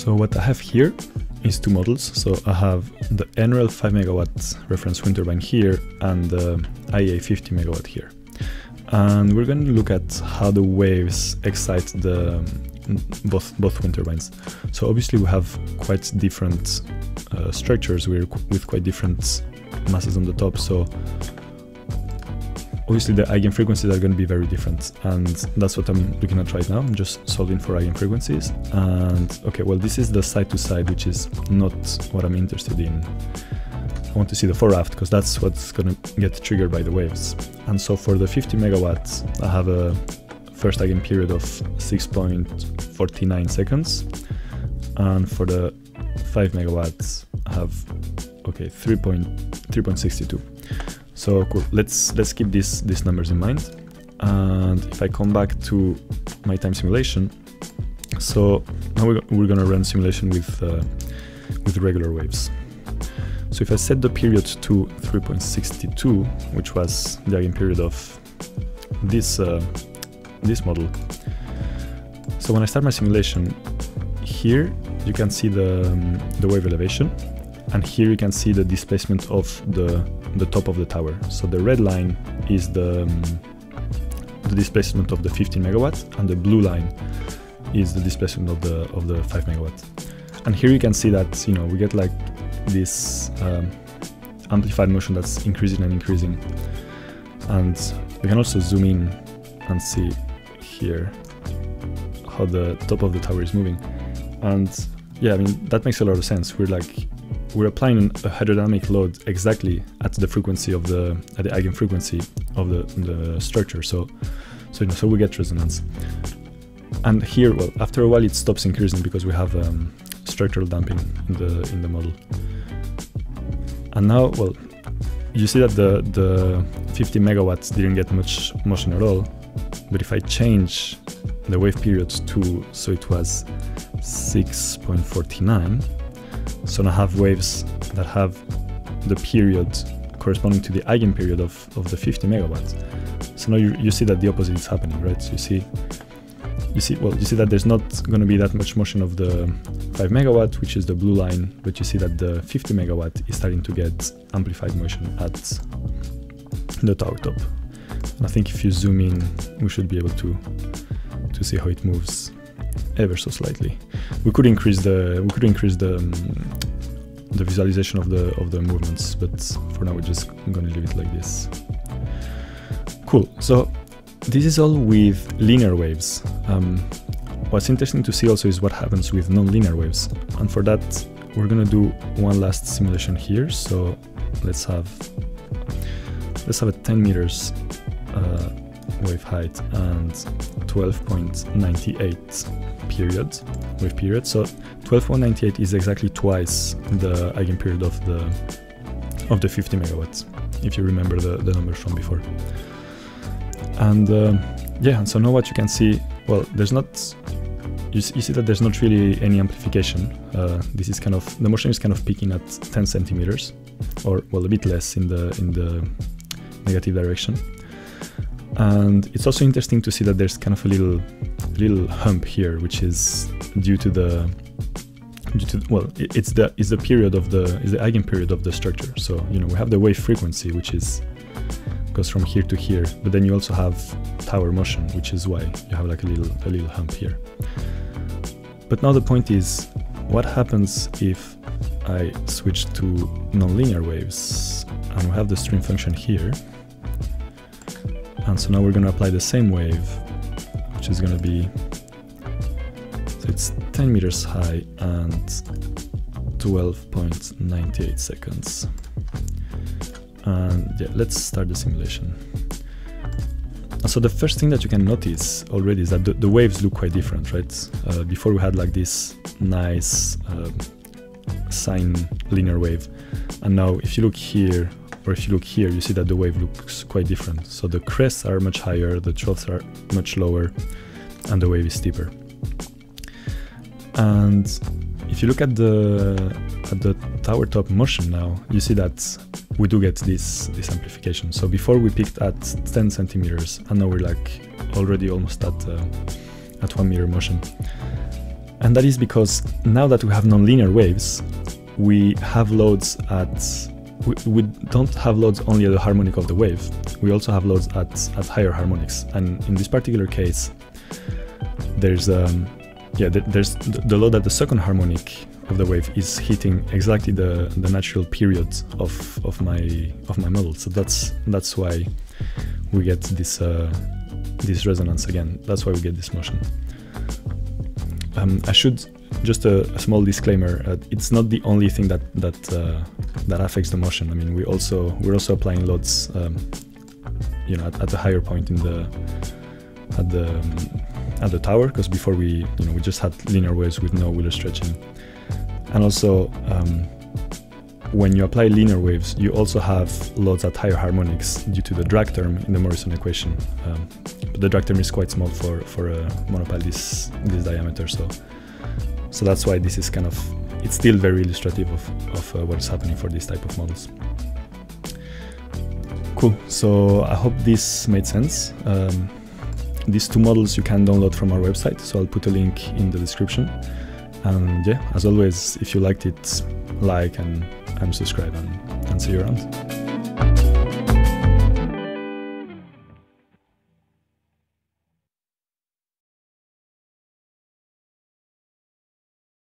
So what I have here is two models. So I have the NREL 5 megawatt reference wind turbine here and the IEA 15 megawatt here. And we're going to look at how the waves excite the both both wind turbines. So obviously we have quite different uh, structures with quite different masses on the top. So obviously the eigenfrequencies are going to be very different and that's what I'm looking at right now. I'm just solving for eigenfrequencies and okay, well this is the side to side which is not what I'm interested in. I want to see the fore-aft because that's what's going to get triggered by the waves. And so for the 15 megawatts, I have a first eigen period of 6.49 seconds and for the 5 megawatts I have okay 3.3.62 so cool. Let's let's keep these these numbers in mind. And if I come back to my time simulation, so now we're, gonna run simulation with uh, with regular waves. So if I set the period to 3.62, which was the eigen period of this uh, this model. So when I start my simulation, here you can see the um, the wave elevation, and here you can see the displacement of the the top of the tower. So the red line is the, um, the displacement of the 15 megawatts and the blue line is the displacement of the of the 5 megawatts. And here you can see that you know we get like this um, amplified motion that's increasing and increasing. And we can also zoom in and see here how the top of the tower is moving. And yeah, I mean that makes a lot of sense. We're like we're applying a hydrodynamic load exactly at the frequency of the at the eigenfrequency of the, the structure. So so you know, so we get resonance. And here, well, after a while, it stops increasing because we have um, structural damping in the in the model. And now, well, you see that the the 15 megawatts didn't get much motion at all. But if I change the wave period to so it was 6.49 so now have waves that have the period corresponding to the eigenperiod of, of the 15 megawatts. So now you, you see that the opposite is happening, right? So you see, you see, well, you see that there's not going to be that much motion of the 5 megawatt, which is the blue line, but you see that the 15 megawatt is starting to get amplified motion at the tower top. And I think if you zoom in, we should be able to to see how it moves ever so slightly. We could increase the we could increase the um, the visualization of the of the movements, but for now we're just gonna leave it like this. Cool. So this is all with linear waves. Um, what's interesting to see also is what happens with non-linear waves, and for that we're gonna do one last simulation here. So let's have let's have a 10 meters uh, wave height and 12.98 period wave period. So 12.98 is exactly twice the eigenperiod of the of the 15 megawatts, if you remember the, the numbers from before. And uh, yeah, so now what you can see, well, there's not you, you see that there's not really any amplification. Uh, this is kind of the motion is kind of peaking at 10 centimeters, or well, a bit less in the in the negative direction. And it's also interesting to see that there's kind of a little little hump here, which is due to the due to well, it's the is the period of the is the eigenperiod of the structure. So you know we have the wave frequency, which is goes from here to here, but then you also have tower motion, which is why you have like a little a little hump here. But now the point is, what happens if I switch to nonlinear waves and we have the stream function here? And so now we're going to apply the same wave, which is going to be, so it's 10 meters high and 12.98 seconds. And yeah, let's start the simulation. So the first thing that you can notice already is that the, the waves look quite different, right? Uh, before we had like this nice uh, sine linear wave, and now if you look here or if you look here, you see that the wave looks quite different. So the crests are much higher, the troughs are much lower, and the wave is steeper. And if you look at the at the tower top motion now, you see that we do get this this amplification. So before we picked at 10 centimeters, and now we're like already almost at uh, at one meter motion. And that is because now that we have nonlinear waves, we have loads at we, we, don't have loads only at the harmonic of the wave. We also have loads at, at higher harmonics. And in this particular case, there's um, yeah, there's the load at the second harmonic of the wave is hitting exactly the, the natural period of, of my of my model. So that's that's why we get this uh, this resonance again. That's why we get this motion. Um, I should just a, a small disclaimer. Uh, it's not the only thing that that uh, that affects the motion. I mean, we also we're also applying loads, um, you know, at, at, a higher point in the at the um, at the tower because before we you know we just had linear waves with no Wheeler stretching, and also um, when you apply linear waves, you also have loads at higher harmonics due to the drag term in the Morison equation. Um, but the drag term is quite small for for a monopile this this diameter, so so that's why this is kind of it's still very illustrative of, of uh, what is happening for this type of models. Cool. So I hope this made sense. Um, these two models you can download from our website, so I'll put a link in the description. And yeah, as always, if you liked it, like and, and subscribe and, and see you around.